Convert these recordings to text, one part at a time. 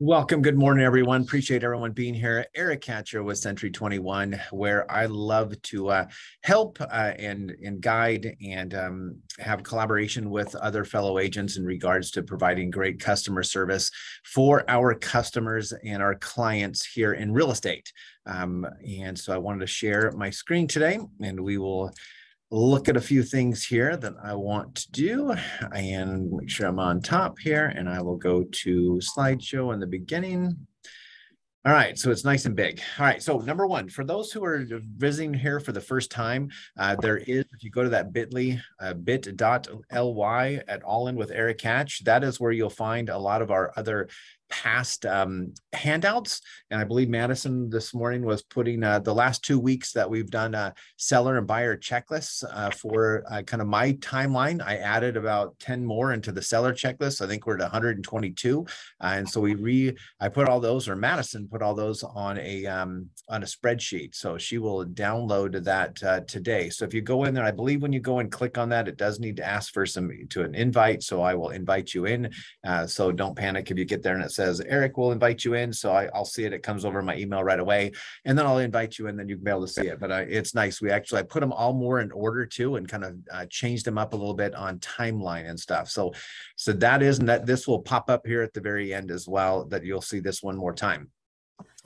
Welcome. Good morning, everyone. Appreciate everyone being here. Eric Hatch here with Century 21, where I love to uh, help uh, and and guide and um, have collaboration with other fellow agents in regards to providing great customer service for our customers and our clients here in real estate. Um, and so I wanted to share my screen today, and we will look at a few things here that I want to do and make sure I'm on top here and I will go to slideshow in the beginning. All right, so it's nice and big. All right, so number one, for those who are visiting here for the first time, uh, there is, if you go to that bit.ly, uh, bit.ly at All In with Eric Hatch, that is where you'll find a lot of our other past um, handouts. And I believe Madison this morning was putting uh, the last two weeks that we've done uh, seller and buyer checklists uh, for uh, kind of my timeline. I added about 10 more into the seller checklist. I think we're at 122. Uh, and so we re, I put all those, or Madison put all those on a, um, on a spreadsheet. So she will download that today. So if you go in there, I believe when you go and click on that, it does need to ask for some, to an invite. So I will invite you in. so don't panic if you get there and it says, Eric will invite you in. So I, will see it. It comes over my email right away. And then I'll invite you and then you can be able to see it. But uh, it's nice. We actually, I put them all more in order too and kind of uh, changed them up a little bit on timeline and stuff. So, so that is, that this will pop up here at the very end as well, that you'll see this one more time.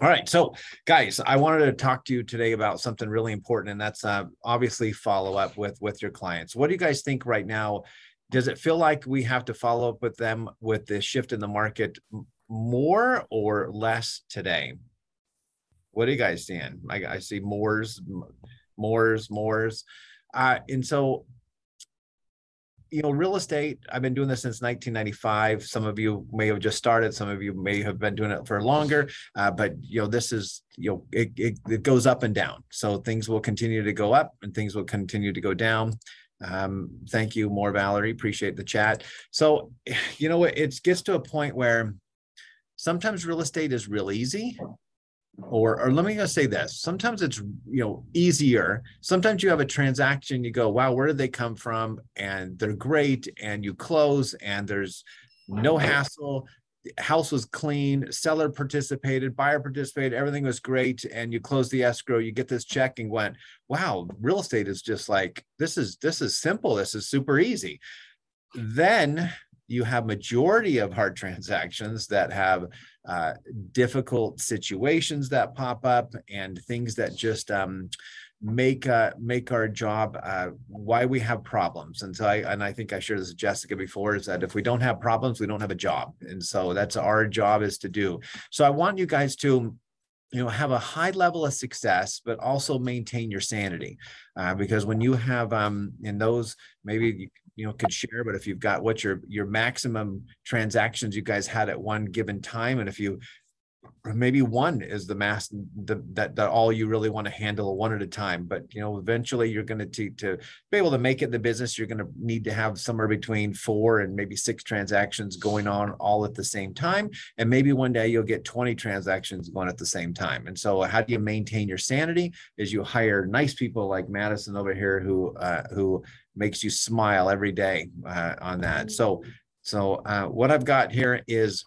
All right, so guys, I wanted to talk to you today about something really important, and that's uh, obviously follow up with with your clients. What do you guys think right now? Does it feel like we have to follow up with them with the shift in the market more or less today? What are you guys seeing? I, I see mores, mores, mores. Uh, and so, you know, real estate, I've been doing this since 1995. Some of you may have just started, some of you may have been doing it for longer, uh, but, you know, this is, you know, it, it, it goes up and down. So things will continue to go up and things will continue to go down. Um, thank you more, Valerie. Appreciate the chat. So, you know, it gets to a point where sometimes real estate is real easy or or let me just say this sometimes it's you know easier. Sometimes you have a transaction you go wow where did they come from? And they're great and you close and there's no hassle. House was clean seller participated buyer participated everything was great and you close the escrow you get this check and went wow real estate is just like this is this is simple this is super easy. Then you have majority of hard transactions that have uh, difficult situations that pop up and things that just um, make uh, make our job uh, why we have problems. And so I and I think I shared this with Jessica before is that if we don't have problems, we don't have a job. And so that's our job is to do. So I want you guys to you know have a high level of success but also maintain your sanity uh, because when you have um in those maybe you know could share but if you've got what your your maximum transactions you guys had at one given time and if you maybe one is the mass the, that that all you really want to handle one at a time but you know eventually you're going to to be able to make it the business you're going to need to have somewhere between four and maybe six transactions going on all at the same time and maybe one day you'll get 20 transactions going at the same time and so how do you maintain your sanity is you hire nice people like madison over here who uh, who makes you smile every day uh, on that so so uh, what i've got here is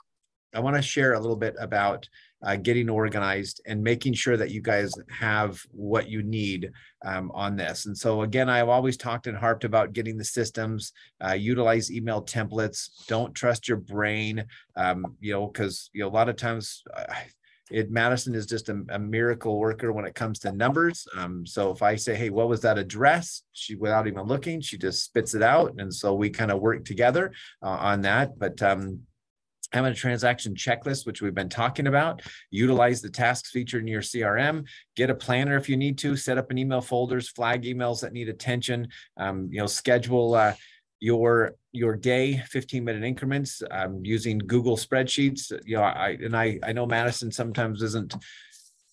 I want to share a little bit about uh, getting organized and making sure that you guys have what you need um, on this. And so, again, I've always talked and harped about getting the systems, uh, utilize email templates, don't trust your brain, um, you know, because you know a lot of times. It Madison is just a, a, miracle worker when it comes to numbers. Um, so if I say, "Hey, what was that address?" She, without even looking, she just spits it out, and so we kind of work together uh, on that. But um, having a transaction checklist, which we've been talking about, utilize the tasks feature in your CRM, get a planner if you need to, set up an email folders, flag emails that need attention, um, you know, schedule uh, your your day 15 minute increments um, using Google spreadsheets. You know, I and I I know Madison sometimes isn't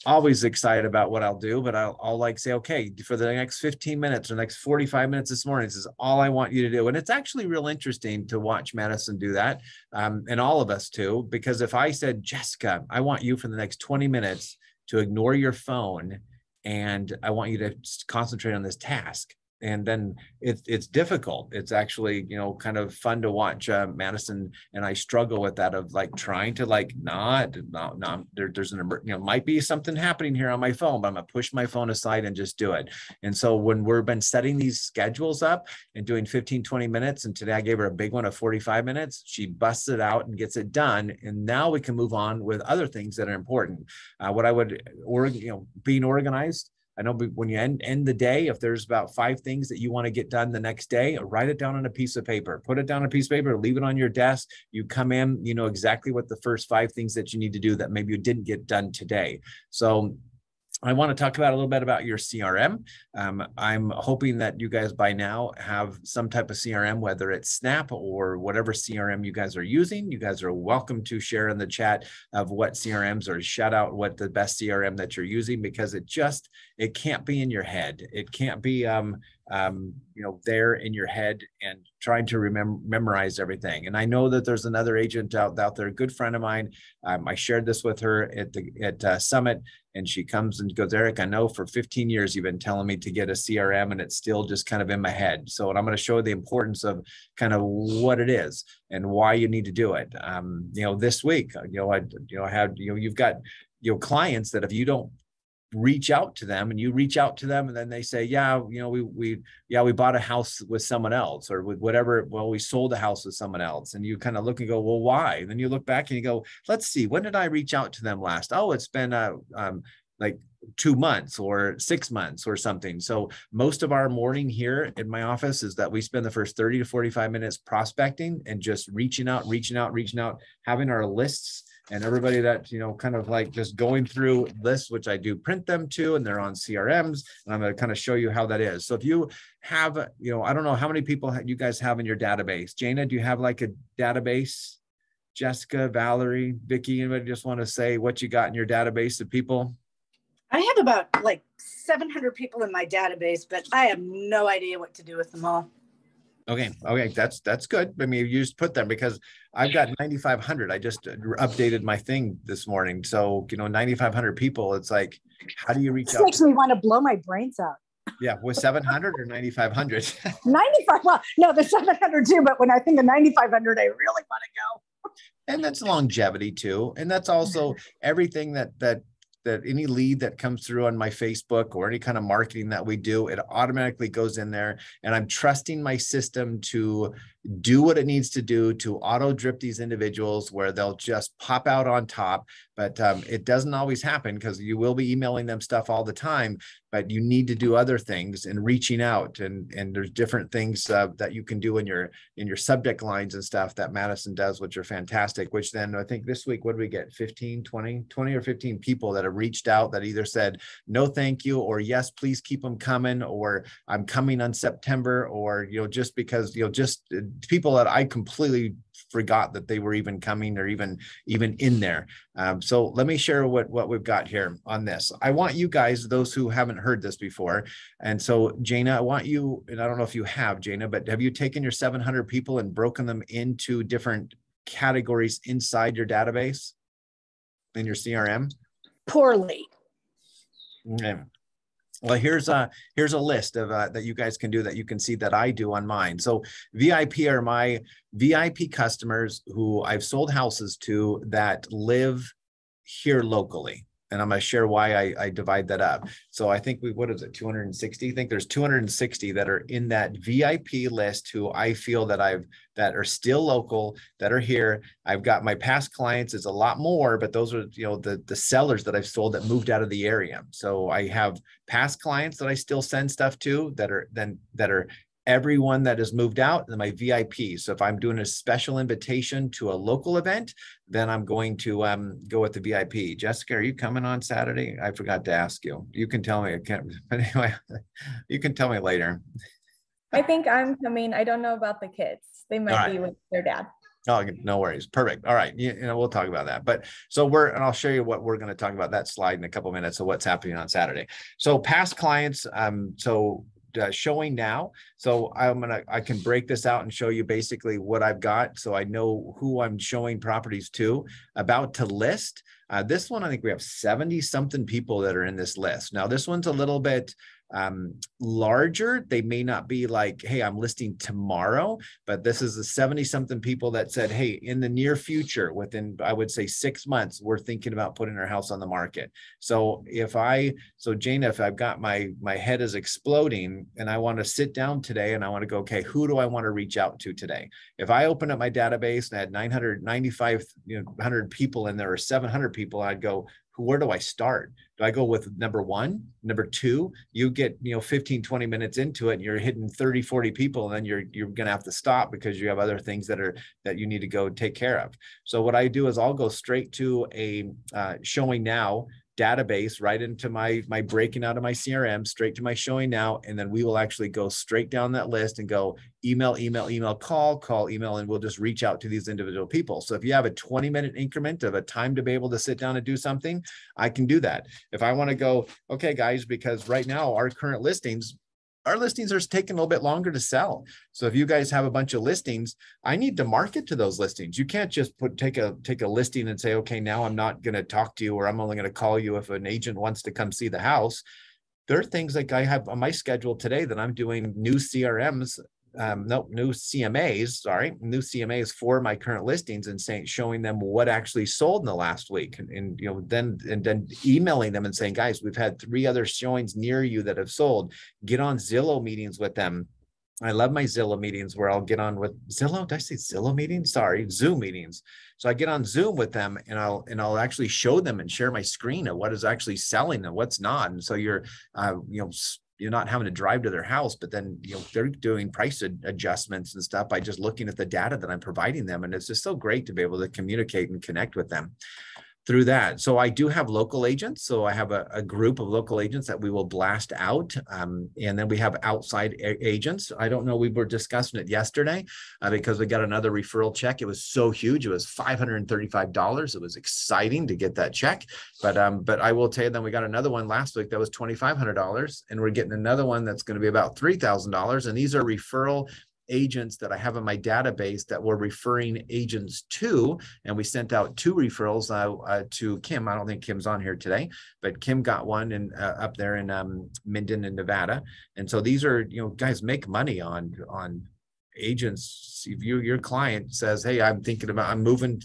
always excited about what I'll do, but I'll, I'll like say, okay, for the next 15 minutes or next 45 minutes this morning, this is all I want you to do. And it's actually real interesting to watch Madison do that um, and all of us too, because if I said, Jessica, I want you for the next 20 minutes to ignore your phone and I want you to concentrate on this task, and then it's it's difficult. It's actually you know kind of fun to watch. Uh, Madison and I struggle with that of like trying to like not not not there, there's an you know might be something happening here on my phone, but I'm gonna push my phone aside and just do it. And so when we've been setting these schedules up and doing 15 20 minutes, and today I gave her a big one of 45 minutes, she busts it out and gets it done, and now we can move on with other things that are important. Uh, what I would or you know being organized I know when you end, end the day, if there's about five things that you want to get done the next day, write it down on a piece of paper, put it down on a piece of paper, leave it on your desk. You come in, you know exactly what the first five things that you need to do that maybe you didn't get done today. So I want to talk about a little bit about your CRM. Um, I'm hoping that you guys by now have some type of CRM, whether it's Snap or whatever CRM you guys are using. You guys are welcome to share in the chat of what CRMs or shout out what the best CRM that you're using because it just it can't be in your head. It can't be um, um, you know there in your head and trying to remember memorize everything. And I know that there's another agent out, out there, a good friend of mine. Um, I shared this with her at the at uh, Summit and she comes and goes, Eric, I know for 15 years you've been telling me to get a CRM and it's still just kind of in my head. So, I'm going to show the importance of kind of what it is and why you need to do it. Um, you know, this week, uh, you know, I, you know, I had, you know, you've got, you know, clients that if you don't reach out to them and you reach out to them and then they say yeah you know we we yeah we bought a house with someone else or with whatever well we sold a house with someone else. And you kind of look and go well why? And then you look back and you go let's see when did i reach out to them last? Oh it's been uh, um, like two months or six months or something. So most of our morning here in my office is that we spend the first 30 to 45 minutes prospecting and just reaching out, reaching out, reaching out, having our lists and everybody that you know kind of like just going through lists which i do print them to and they're on crms and i'm going to kind of show you how that is. So if you have you know i don't know how many people you guys have in your database. Jana do you have like a database? Jessica valerie vicki anybody just want to say what you got in your database of people? I have about like 700 people in my database but i have no idea what to do with them all Okay. Okay. That's that's good. I mean, you just put them because I've got 9,500. I just updated my thing this morning. So, you know, 9,500 people, it's like, how do you reach this out? makes me want to blow my brains out. Yeah. With 700 or 9,500? 95. Well, no, the 700 too. But when I think of 9,500, I really want to go. And that's longevity too. And that's also everything that, that, that any lead that comes through on my Facebook or any kind of marketing that we do, it automatically goes in there. And I'm trusting my system to do what it needs to do to auto drip these individuals where they'll just pop out on top. But um, it doesn't always happen because you will be emailing them stuff all the time. But you need to do other things and reaching out and and there's different things uh, that you can do in your in your subject lines and stuff that Madison does, which are fantastic. Which then I think this week, what do we get? 15, 20, 20 or 15 people that have reached out that either said no, thank you, or yes, please keep them coming, or I'm coming on September, or you know just because you know just uh, people that I completely forgot that they were even coming or even even in there. Um, so let me share what what we've got here on this. I want you guys, those who haven't heard this before, and so Jana, I want you, and I don't know if you have Jana, but have you taken your 700 people and broken them into different categories inside your database in your CRM? Poorly. Okay. Well, here's a here's a list of uh, that you guys can do that you can see that I do on mine. So VIP are my VIP customers who I've sold houses to that live here locally and I'm going to share why I, I, divide that up. So I think we, what is it, 260? I think there's 260 that are in that VIP list who I feel that I've, that are still local, that are here. I've got my past clients is a lot more, but those are, you know, the, the sellers that I've sold that moved out of the area. So I have past clients that I still send stuff to that are then, that are everyone that has moved out and my VIP. So if I'm doing a special invitation to a local event, then I'm going to um, go with the VIP. Jessica, are you coming on Saturday? I forgot to ask you. You can tell me. I can't. But anyway, you can tell me later. I think I'm coming. I don't know about the kids. They might right. be with their dad. Oh, no worries. Perfect. All right. You, you, know, we'll talk about that. But so we're, and I'll show you what we're going to talk about that slide in a couple minutes of what's happening on Saturday. So past clients, um, so uh, showing now. So I'm gonna I can break this out and show you basically what I've got, so I know who I'm showing properties to. About to list. Uh, this one, I think we have 70 something people that are in this list. Now, this one's a little bit um, larger. They may not be like, hey, I'm listing tomorrow, but this is the 70 something people that said, hey, in the near future, within, I would say six months, we're thinking about putting our house on the market. So if I, so Jane, if I've got my, my head is exploding and I want to sit down today and I want to go, okay, who do I want to reach out to today? If I open up my database and I had 995, you know, 100 people in there or 700 people, I'd go, where do I start? Do I go with number one, number two? You get, you know, 15, 20 minutes into it and you're hitting 30, 40 people, and then you're you're gonna have to stop because you have other things that are that you need to go take care of. So what I do is I'll go straight to a uh, showing now database right into my my breaking out of my crm straight to my showing now and then we will actually go straight down that list and go email email email call call email and we'll just reach out to these individual people. So if you have a 20 minute increment of a time to be able to sit down and do something i can do that. If i want to go okay guys because right now our current listings our listings are taking a little bit longer to sell. So if you guys have a bunch of listings, I need to market to those listings. You can't just put take a take a listing and say, okay, now I'm not going to talk to you or I'm only going to call you if an agent wants to come see the house. There are things like I have on my schedule today that I'm doing new CRMs um, no new CMAs, sorry, new CMAs for my current listings and saying showing them what actually sold in the last week, and, and you know then and then emailing them and saying, guys, we've had three other showings near you that have sold. Get on Zillow meetings with them. I love my Zillow meetings where I'll get on with Zillow. Did I say Zillow meetings? Sorry, Zoom meetings. So I get on Zoom with them and I'll and I'll actually show them and share my screen of what is actually selling and what's not. And so you're, uh, you know, you're not having to drive to their house, but then you know they're doing price adjustments and stuff by just looking at the data that I'm providing them, and it's just so great to be able to communicate and connect with them through that. So I do have local agents. So I have a, a group of local agents that we will blast out. Um, and then we have outside agents. I don't know, we were discussing it yesterday uh, because we got another referral check. It was so huge. It was $535. It was exciting to get that check. But um, but I will tell you, then we got another one last week that was $2,500. And we're getting another one that's going to be about $3,000. And these are referral agents that I have in my database that were referring agents to, and we sent out two referrals uh, uh, to Kim. I don't think Kim's on here today, but Kim got one in uh, up there in um, Minden in Nevada. And so these are you know guys make money on on agents. If you your client says, "Hey, I'm thinking about I'm moving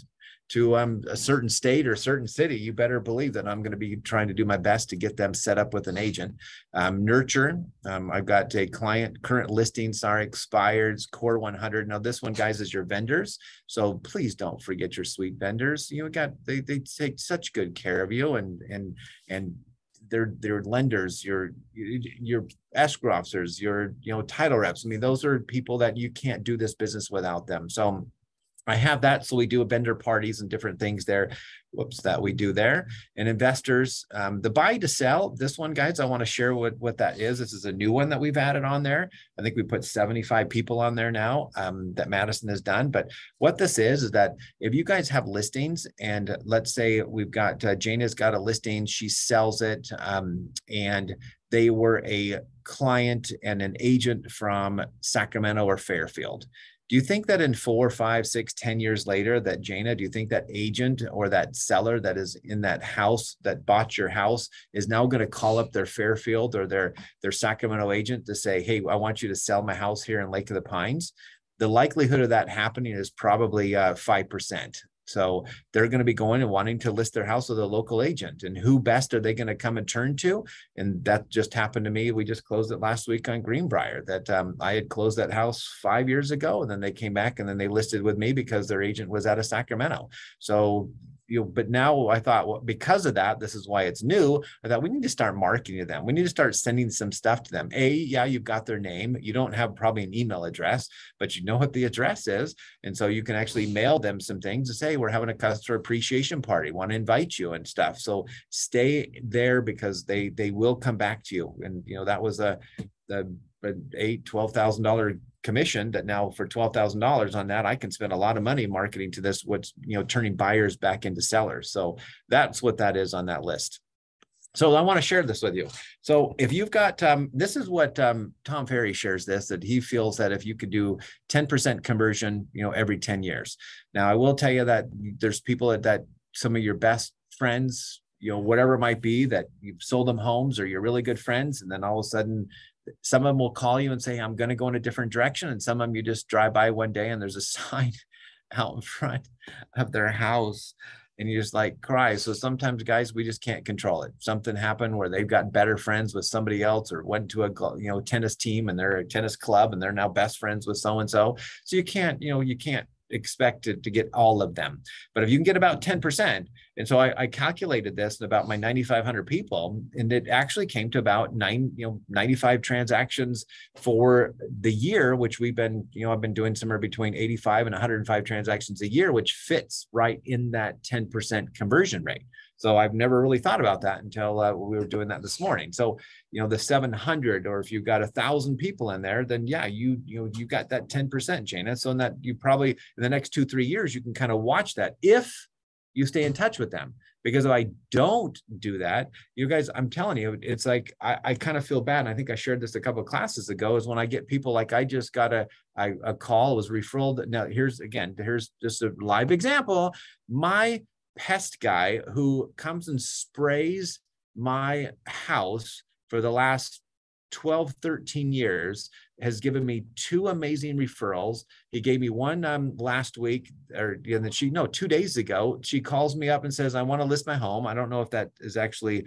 to um, a certain state or certain city, you better believe that I'm going to be trying to do my best to get them set up with an agent. Um, nurture, um, I've got a client current listing, sorry, expired, core 100. Now this one, guys, is your vendors. So please don't forget your sweet vendors. You got they they take such good care of you and and and they're they're lenders, your your escrow officers, your you know title reps. I mean, those are people that you can't do this business without them. So I have that. So we do a vendor parties and different things there. Whoops, that we do there. And investors, um, the buy to sell, this one, guys, I want to share what, what that is. This is a new one that we've added on there. I think we put 75 people on there now um, that Madison has done. But what this is, is that if you guys have listings and let's say we've got, uh, Jane has got a listing, she sells it um, and they were a client and an agent from Sacramento or Fairfield do you think that in four, five, six, ten years later, that Jana, do you think that agent or that seller that is in that house that bought your house is now going to call up their Fairfield or their their Sacramento agent to say, "Hey, I want you to sell my house here in Lake of the Pines"? The likelihood of that happening is probably uh, five percent. So they're going to be going and wanting to list their house with a local agent. And who best are they going to come and turn to? And that just happened to me. We just closed it last week on Greenbrier that um, I had closed that house five years ago. And then they came back and then they listed with me because their agent was out of Sacramento. So you know, but now I thought, well, because of that, this is why it's new. I thought we need to start marketing to them. We need to start sending some stuff to them. A, yeah, you've got their name. You don't have probably an email address, but you know what the address is. And so you can actually mail them some things to say, we're having a customer appreciation party, want to invite you and stuff. So stay there because they they will come back to you. And you know, that was a the eight, twelve thousand dollar commission that now for $12,000 on that, I can spend a lot of money marketing to this, what's, you know, turning buyers back into sellers. So that's what that is on that list. So I want to share this with you. So if you've got, um, this is what um, Tom Ferry shares this, that he feels that if you could do 10% conversion, you know, every 10 years. Now I will tell you that there's people that, that some of your best friends, you know, whatever it might be that you've sold them homes or you're really good friends. And then all of a sudden, some of them will call you and say, I'm going to go in a different direction. And some of them you just drive by one day and there's a sign out in front of their house and you just like cry. So sometimes, guys, we just can't control it. Something happened where they've gotten better friends with somebody else, or went to a you know tennis team and they're a tennis club and they're now best friends with so and so. So you can't you know you can't expected to get all of them. But if you can get about 10%, and so I, I calculated this in about my 9,500 people, and it actually came to about nine, you know, 95 transactions for the year, which we've been, you know, I've been doing somewhere between 85 and 105 transactions a year, which fits right in that 10% conversion rate. So I've never really thought about that until uh, we were doing that this morning. So you know the 700, or if you've got a thousand people in there, then yeah, you you know you got that 10%, Jana. So in that you probably in the next two three years you can kind of watch that if you stay in touch with them. Because if I don't do that, you guys, I'm telling you, it's like I, I kind of feel bad. And I think I shared this a couple of classes ago. Is when I get people like I just got a I, a call was referred. Now here's again here's just a live example. My pest guy who comes and sprays my house for the last 12 13 years has given me two amazing referrals. He gave me one um, last week or and then she no two days ago she calls me up and says i want to list my home. I don't know if that is actually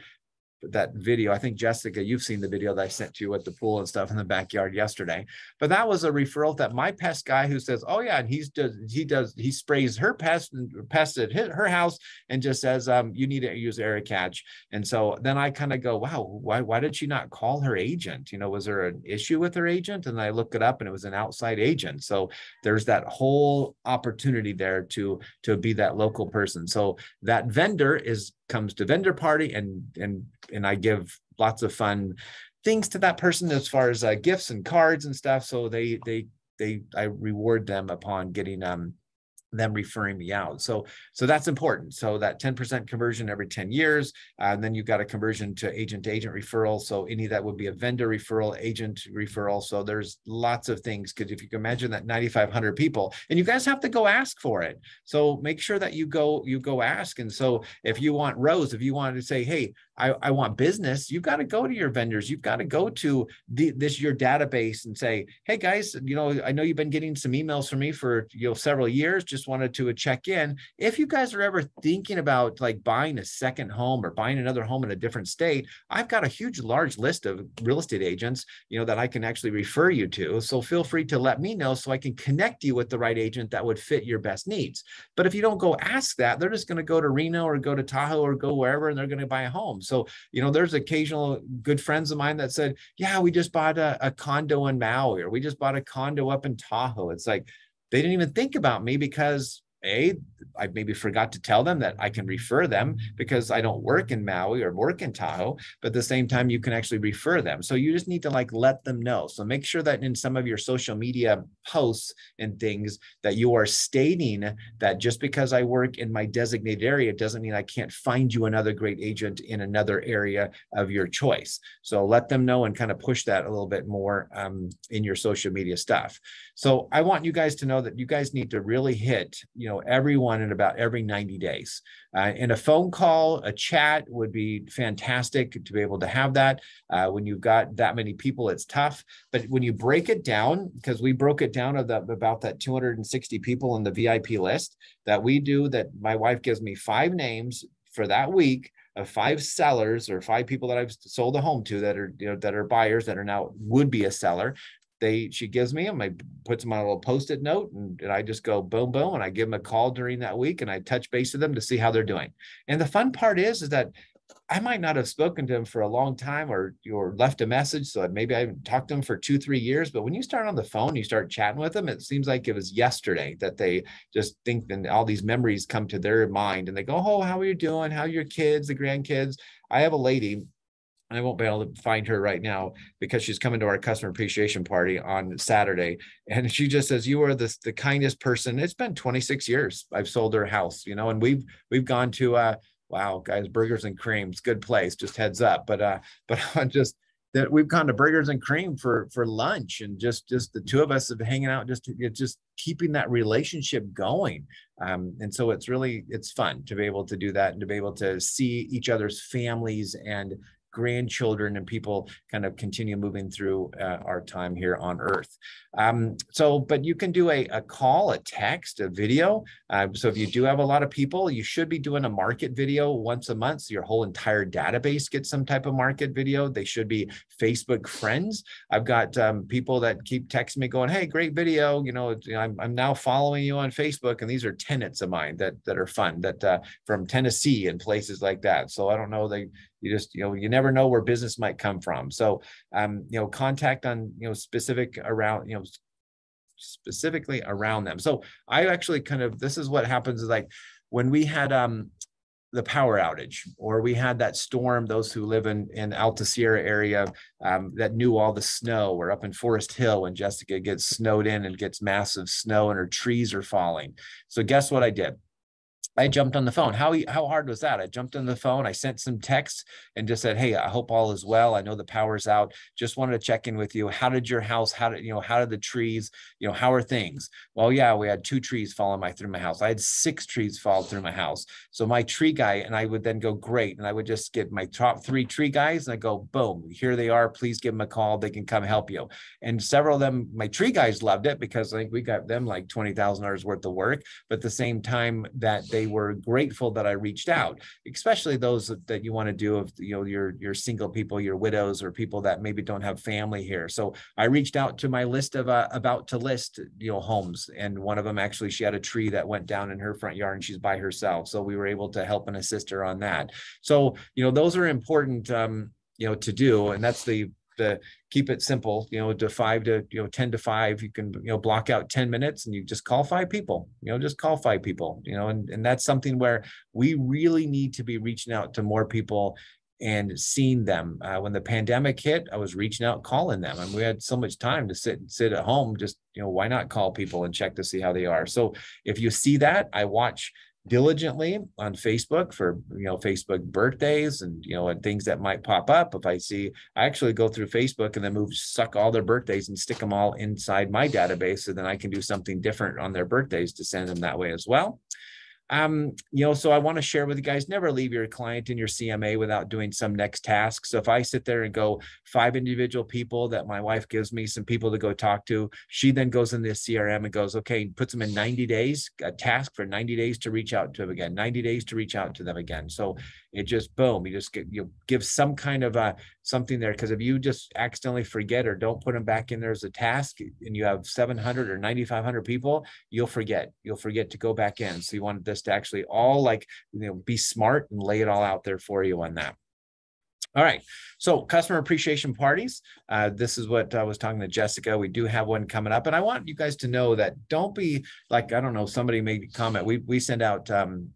that video. I think Jessica, you've seen the video that I sent to you at the pool and stuff in the backyard yesterday. But that was a referral that my pest guy who says, "Oh yeah," and he's does he does he sprays her pest and pest at her house and just says, um, "You need to use Hatch." And so then I kind of go, "Wow, why why did she not call her agent? You know, was there an issue with her agent?" And I look it up, and it was an outside agent. So there's that whole opportunity there to to be that local person. So that vendor is comes to vendor party and and and I give lots of fun things to that person as far as uh, gifts and cards and stuff. So they they they I reward them upon getting um them referring me out. So so that's important. So that 10% conversion every 10 years, uh, and then you've got a conversion to agent to agent referral. So any that would be a vendor referral, agent referral. So there's lots of things because if you can imagine that 9,500 people, and you guys have to go ask for it. So make sure that you go you go ask. And so if you want Rose, if you wanted to say, hey, I, I want business, you've got to go to your vendors. You've got to go to the, this your database and say, hey guys, you know, I know you've been getting some emails from me for you know several years. Just wanted to uh, check in. If you guys are ever thinking about like buying a second home or buying another home in a different state, I've got a huge large list of real estate agents, you know, that I can actually refer you to. So feel free to let me know so I can connect you with the right agent that would fit your best needs. But if you don't go ask that, they're just going to go to Reno or go to Tahoe or go wherever and they're going to buy a home. So, you know, there's occasional good friends of mine that said, yeah, we just bought a, a condo in Maui or we just bought a condo up in Tahoe. It's like, they didn't even think about me because a i maybe forgot to tell them that i can refer them because i don't work in maui or work in tahoe but at the same time you can actually refer them. So you just need to like let them know. So make sure that in some of your social media posts and things that you are stating that just because i work in my designated area doesn't mean i can't find you another great agent in another area of your choice. So let them know and kind of push that a little bit more um, in your social media stuff. So i want you guys to know that you guys need to really hit you know know everyone in about every 90 days. Uh, a phone call a chat would be fantastic to be able to have that uh, when you've got that many people it's tough. But when you break it down because we broke it down of the, about that 260 people in the vip list that we do that my wife gives me five names for that week of five sellers or five people that I've sold a home to that are you know, that are buyers that are now would be a seller they she gives me them. I puts them on a little post-it note, and, and I just go boom, boom, and I give them a call during that week, and I touch base with them to see how they're doing. And the fun part is, is that I might not have spoken to them for a long time, or or left a message, so maybe I haven't talked to them for two, three years. But when you start on the phone, you start chatting with them. It seems like it was yesterday that they just think, and all these memories come to their mind, and they go, "Oh, how are you doing? How are your kids, the grandkids?" I have a lady I won't be able to find her right now because she's coming to our customer appreciation party on Saturday. And she just says, You are the, the kindest person. It's been 26 years I've sold her house, you know, and we've we've gone to uh wow, guys, burgers and creams, good place, just heads up. But uh, but i just that we've gone to burgers and cream for for lunch and just just the two of us have hanging out just just keeping that relationship going um, and so it's really it's fun to be able to do that and to be able to see each other's families and grandchildren and people kind of continue moving through uh, our time here on earth. Um, so, but you can do a, a call, a text, a video. Uh, so if you do have a lot of people, you should be doing a market video once a month. So your whole entire database gets some type of market video. They should be Facebook friends. I've got um, people that keep texting me going, Hey, great video. You know, I'm, I'm now following you on Facebook. And these are tenants of mine that, that are fun that uh, from Tennessee and places like that. So I don't know, they, you just you know you never know where business might come from. So um you know contact on you know specific around you know specifically around them. So i actually kind of this is what happens is like when we had um the power outage or we had that storm those who live in in alta sierra area um, that knew all the snow we're up in forest hill when jessica gets snowed in and gets massive snow and her trees are falling. So guess what i did I jumped on the phone. How how hard was that? I jumped on the phone. I sent some texts and just said, "Hey, I hope all is well. I know the power's out. Just wanted to check in with you. How did your house? How did you know? How did the trees? You know, how are things? Well, yeah, we had two trees fall my through my house. I had six trees fall through my house. So my tree guy and I would then go great, and I would just get my top three tree guys and I go, boom, here they are. Please give them a call. They can come help you. And several of them, my tree guys loved it because I think we got them like twenty thousand dollars worth of work. But at the same time that they were grateful that I reached out, especially those that you want to do of you know your your single people, your widows, or people that maybe don't have family here. So I reached out to my list of uh, about to list you know homes, and one of them actually she had a tree that went down in her front yard, and she's by herself. So we were able to help and assist her on that. So you know those are important um, you know to do, and that's the to keep it simple, you know, to five to, you know, 10 to five, you can, you know, block out 10 minutes and you just call five people, you know, just call five people, you know, and, and that's something where we really need to be reaching out to more people and seeing them. Uh, when the pandemic hit, I was reaching out, calling them, and we had so much time to sit and sit at home. Just you know, why not call people and check to see how they are? So if you see that, I watch diligently on Facebook for you know Facebook birthdays and you know and things that might pop up. If I see, I actually go through Facebook and then move suck all their birthdays and stick them all inside my database, so then I can do something different on their birthdays to send them that way as well. Um, you know, so I want to share with you guys, never leave your client in your CMA without doing some next task. So if I sit there and go five individual people that my wife gives me some people to go talk to, she then goes in the CRM and goes, okay, puts them in 90 days, a task for 90 days to reach out to them again, 90 days to reach out to them again. So it just boom, you just get you give some kind of a something there. Cause if you just accidentally forget or don't put them back in there as a task and you have 700 or 9,500 people, you'll forget, you'll forget to go back in. So you want this to actually all like, you know, be smart and lay it all out there for you on that. All right. So customer appreciation parties. Uh, this is what I was talking to Jessica. We do have one coming up, and I want you guys to know that don't be like I don't know. Somebody made a comment. We we send out um,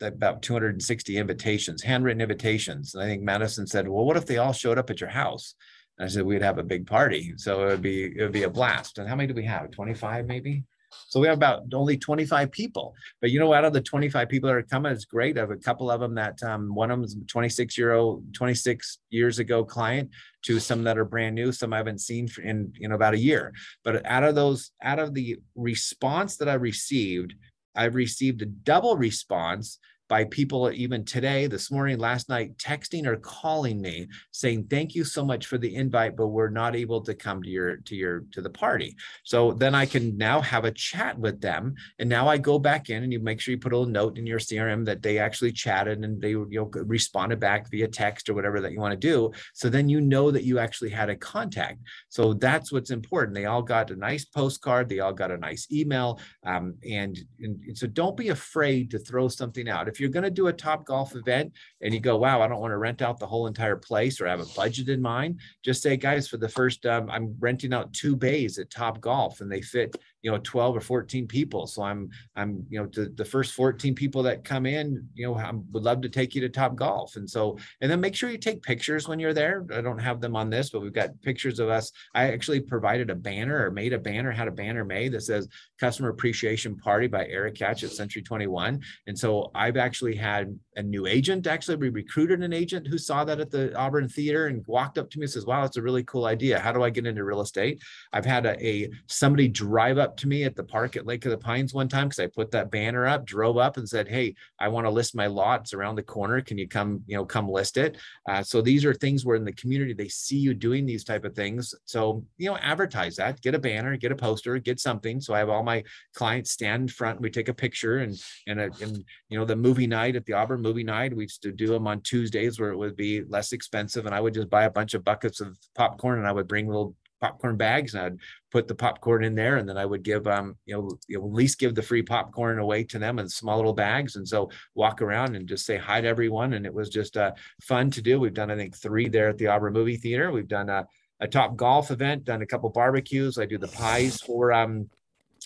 about 260 invitations, handwritten invitations. And I think Madison said, "Well, what if they all showed up at your house?" And I said, "We'd have a big party, so it would be it would be a blast." And how many do we have? 25 maybe. So we have about only 25 people. But you know, out of the 25 people that are coming, it's great. I have a couple of them that um, one of them is 26 year old, 26 years ago client to some that are brand new, some I haven't seen in you know about a year. But out of those, out of the response that I received, I've received a double response by people even today, this morning, last night, texting or calling me saying, thank you so much for the invite, but we're not able to come to your, to your, to the party. So then I can now have a chat with them. And now I go back in and you make sure you put a little note in your CRM that they actually chatted and they you know, responded back via text or whatever that you want to do. So then you know that you actually had a contact. So that's what's important. They all got a nice postcard. They all got a nice email. Um, and, and so don't be afraid to throw something out. If you're going to do a top golf event and you go, wow, I don't want to rent out the whole entire place or have a budget in mind, just say, guys, for the first, um, I'm renting out two bays at Top Golf and they fit you know 12 or 14 people. So i'm i'm you know the, the first 14 people that come in you know i would love to take you to top golf. And so and then make sure you take pictures when you're there. I don't have them on this but we've got pictures of us. I actually provided a banner or made a banner had a banner made that says customer appreciation party by eric Hatch at century 21 and so i've actually had a new agent. Actually we recruited an agent who saw that at the auburn theater and walked up to me and says wow that's a really cool idea. How do i get into real estate? I've had a, a somebody drive up to me at the park at Lake of the Pines one time because I put that banner up, drove up and said, Hey, I want to list my lots around the corner. Can you come, you know, come list it? Uh, so these are things where in the community they see you doing these type of things. So, you know, advertise that, get a banner, get a poster, get something. So I have all my clients stand in front, and we take a picture and and, a, and you know, the movie night at the Auburn movie night, we used to do them on Tuesdays where it would be less expensive. And I would just buy a bunch of buckets of popcorn and I would bring little popcorn bags and I'd put the popcorn in there and then I would give um you know, you know at least give the free popcorn away to them in small little bags and so walk around and just say hi to everyone and it was just uh fun to do. We've done I think three there at the Auburn Movie Theater. We've done a, a top golf event, done a couple barbecues. I do the pies for um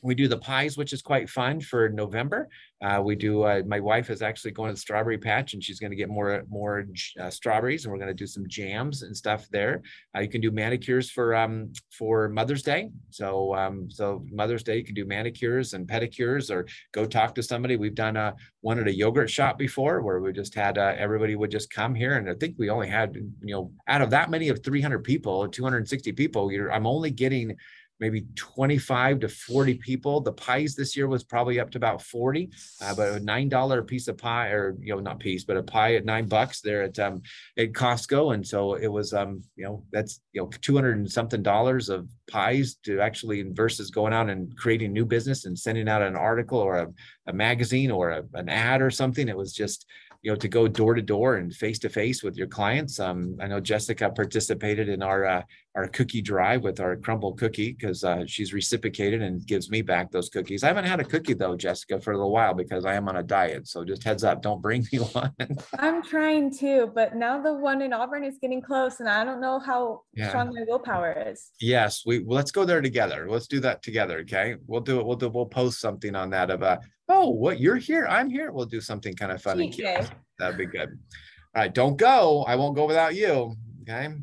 we do the pies, which is quite fun for November. Uh, we do. Uh, my wife is actually going to the strawberry patch, and she's going to get more more uh, strawberries, and we're going to do some jams and stuff there. Uh, you can do manicures for um for Mother's Day. So um so Mother's Day, you can do manicures and pedicures, or go talk to somebody. We've done a uh, one at a yogurt shop before, where we just had uh, everybody would just come here, and I think we only had you know out of that many of 300 people, 260 people. I'm only getting maybe 25 to 40 people. The pies this year was probably up to about 40, uh, but a nine dollar piece of pie, or you know, not piece, but a pie at nine bucks there at um at Costco, and so it was um you know that's you know 200 and something dollars of pies to actually versus going out and creating new business and sending out an article or a, a magazine or a, an ad or something. It was just you know to go door to door and face to face with your clients. Um, I know Jessica participated in our uh, our cookie drive with our Crumbl cookie because uh, she's reciprocated and gives me back those cookies. I haven't had a cookie though, Jessica, for a little while because I am on a diet. So just heads up, don't bring me one. I'm trying to, but now the one in Auburn is getting close, and I don't know how yeah. strong my willpower is. Yes, we well, let's go there together. Let's do that together. Okay, we'll do it. We'll do. We'll post something on that of uh, oh, what you're here, I'm here. We'll do something kind of fun and cute. That'd be good. All right, don't go. I won't go without you. Okay.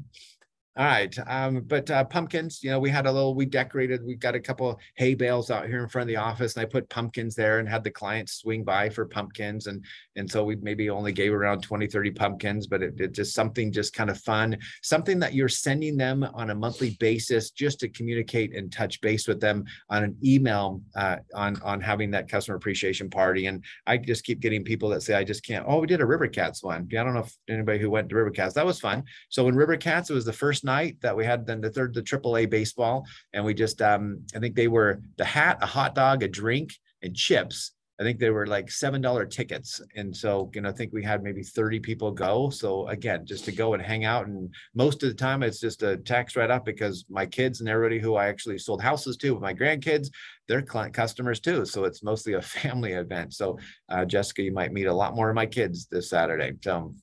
All right. Um, but uh, pumpkins, you know, we had a little, we decorated, we got a couple hay bales out here in front of the office and I put pumpkins there and had the clients swing by for pumpkins. And, and so we maybe only gave around 20, 30 pumpkins, but it, it just something just kind of fun, something that you're sending them on a monthly basis just to communicate and touch base with them on an email uh, on, on having that customer appreciation party. And I just keep getting people that say, I just can't, oh, we did a River Cats one. I don't know if anybody who went to River Cats, that was fun. So when River Cats, it was the first night that we had then the third the AAA baseball, and we just um, I think they were the hat, a hot dog, a drink, and chips. I think they were like seven dollar tickets, and so you know I think we had maybe thirty people go. So again, just to go and hang out, and most of the time it's just a tax write off because my kids and everybody who I actually sold houses to my grandkids, they're client customers too. So it's mostly a family event. So uh, Jessica, you might meet a lot more of my kids this Saturday. So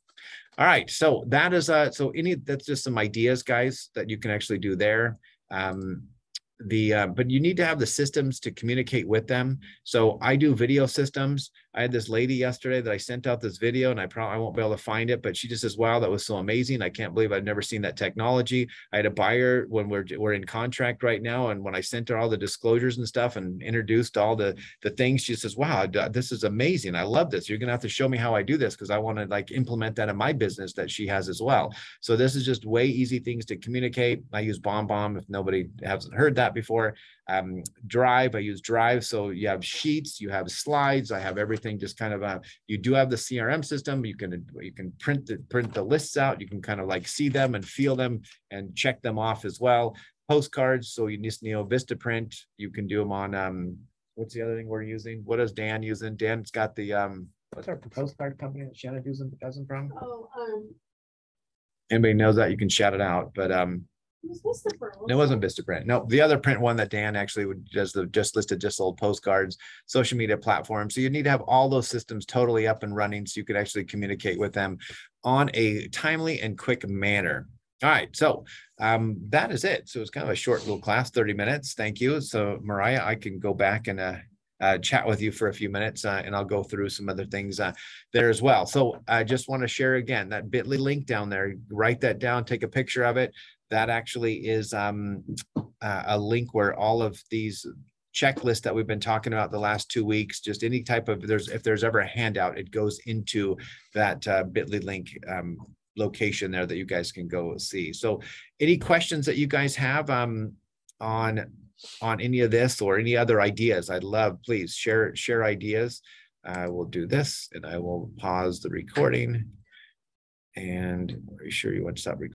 all right, so that is uh so any that's just some ideas, guys, that you can actually do there. Um, the uh, but you need to have the systems to communicate with them. So I do video systems. I had this lady yesterday that I sent out this video and I probably won't be able to find it, but she just says, wow, that was so amazing. I can't believe I've never seen that technology. I had a buyer when we're, we're in contract right now. And when I sent her all the disclosures and stuff and introduced all the, the things, she says, wow, this is amazing. I love this. You're going to have to show me how I do this because I want to like implement that in my business that she has as well. So this is just way easy things to communicate. I use BombBomb if nobody hasn't heard that before um, Drive. I use Drive. So you have sheets, you have slides. I have everything just kind of, uh, you do have the CRM system. You can, you can print the, print the lists out. You can kind of like see them and feel them and check them off as well. Postcards. So you just, you know, Vistaprint, you can do them on, um, what's the other thing we're using? What is Dan using? Dan's got the, um, what's our postcard company that Shannon using, doesn't from? Oh, um, Anybody knows that you can shout it out, but, um, it wasn't Vistaprint. No, the other print one that Dan actually would just the just listed just old postcards, social media platforms. So you need to have all those systems totally up and running so you could actually communicate with them on a timely and quick manner. All right, so um, that is it. So it's kind of a short little class, 30 minutes. Thank you. So Mariah, I can go back and uh, uh, chat with you for a few minutes uh, and I'll go through some other things uh, there as well. So I just want to share again that bit.ly link down there, write that down, take a picture of it. That actually is um, uh, a link where all of these checklists that we've been talking about the last two weeks, just any type of, there's, if there's ever a handout, it goes into that uh, bit.ly link um, location there that you guys can go see. So any questions that you guys have um, on on any of this or any other ideas, I'd love, please share share ideas. I will do this and I will pause the recording. And are you sure you want to stop recording?